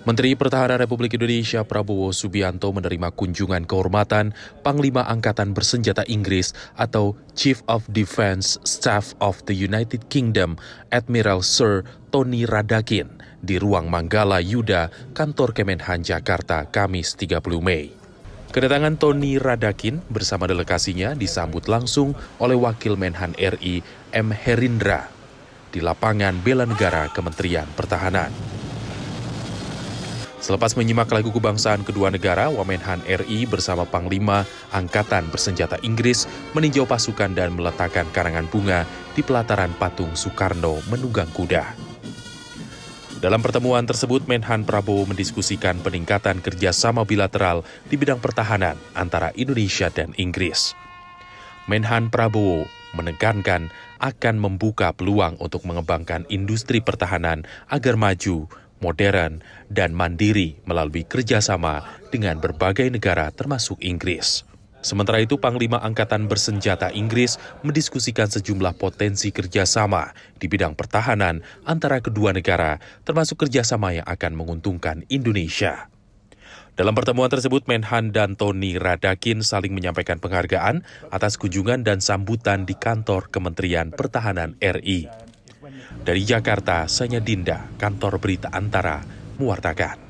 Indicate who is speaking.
Speaker 1: Menteri Pertahanan Republik Indonesia Prabowo Subianto menerima kunjungan kehormatan Panglima Angkatan Bersenjata Inggris atau Chief of Defence Staff of the United Kingdom Admiral Sir Tony Radakin di ruang Manggala Yuda, kantor Kemenhan Jakarta, Kamis 30 Mei. Kedatangan Tony Radakin bersama delegasinya disambut langsung oleh Wakil Menhan RI M. Herindra di lapangan Bela Negara Kementerian Pertahanan. Selepas menyimak lagu kebangsaan kedua negara, Wamenhan RI bersama Panglima Angkatan Bersenjata Inggris meninjau pasukan dan meletakkan karangan bunga di pelataran patung Soekarno menunggang kuda. Dalam pertemuan tersebut, Menhan Prabowo mendiskusikan peningkatan kerjasama bilateral di bidang pertahanan antara Indonesia dan Inggris. Menhan Prabowo menekankan akan membuka peluang untuk mengembangkan industri pertahanan agar maju, modern, dan mandiri melalui kerjasama dengan berbagai negara termasuk Inggris. Sementara itu, Panglima Angkatan Bersenjata Inggris mendiskusikan sejumlah potensi kerjasama di bidang pertahanan antara kedua negara, termasuk kerjasama yang akan menguntungkan Indonesia. Dalam pertemuan tersebut, Menhan dan Tony Radakin saling menyampaikan penghargaan atas kunjungan dan sambutan di kantor Kementerian Pertahanan RI. Dari Jakarta, Sanya Dinda, kantor berita Antara, mewartakan.